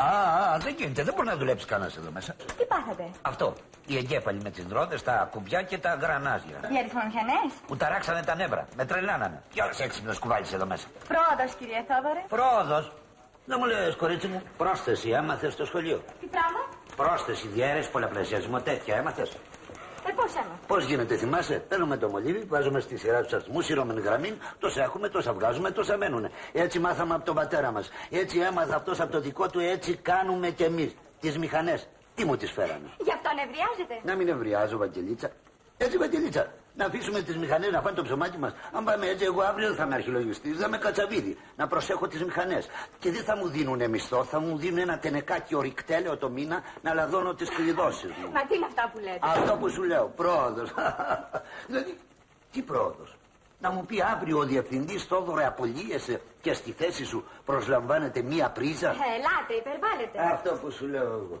Α, α, δεν γίνεται, δεν μπορεί να δουλέψει κανένας εδώ μέσα. Τι πάθατε; Αυτό. Οι εγκέφαλοι με τις ρόδες, τα κουμπιά και τα γρανάζια. Οι αριθμομηχανές. Που ταράξανε τα νεύρα. Με τρελάνανε. Κι όλε έξυπνο κουβάλι εδώ μέσα; Πρόοδος, κύριε Θόδωρε. Πρόοδος. Δεν μου λες, κορίτσι μου, πρόσθεση έμαθες στο σχολείο. Τι πράγμα; Πρόσθεση, διαίρεση, πολλαπλασιασμό, τέτοια έμαθες; Ε, πώς έμαθα. Πώς γίνεται, θυμάσαι, παίρνουμε το μολύβι, βάζουμε στη σειρά τους αριθμούς, σειρώμενη γραμμή, τόσα έχουμε, τόσα βγάζουμε, τόσα μένουν. Έτσι μάθαμε από τον πατέρα μας. Έτσι έμαθα αυτός από το δικό του, έτσι κάνουμε κι εμείς. Τις μηχανές. Τι μου τις φέρανε; Γι' αυτό νευριάζετε. Να μην ευριάζω, Βαγγελίτσα. Έτσι, Βαγγελίτσα. Να αφήσουμε τις μηχανές να φάνε το ψωμάκι μας. Αν πάμε έτσι, εγώ αύριο δεν θα είμαι αρχιλογιστή, θα είμαι κατσαβίδι. Να προσέχω τις μηχανές. Και δεν θα μου δίνουν μισθό, θα μου δίνουν ένα τενεκάκι ορυκτέλεο το μήνα να λαδώνω τις κλειδώσεις μου. Μα τι είναι αυτά που λέτε; Αυτό που σου λέω, πρόοδος. δηλαδή, τι πρόοδος; Να μου πει αύριο ο διευθυντής Θόδωρο απολύεσαι και στη θέση σου προσλαμβάνεται μία πρίζα; Ε, ελάτε, υπερβάλλετε. Αυτό που σου λέω εγώ.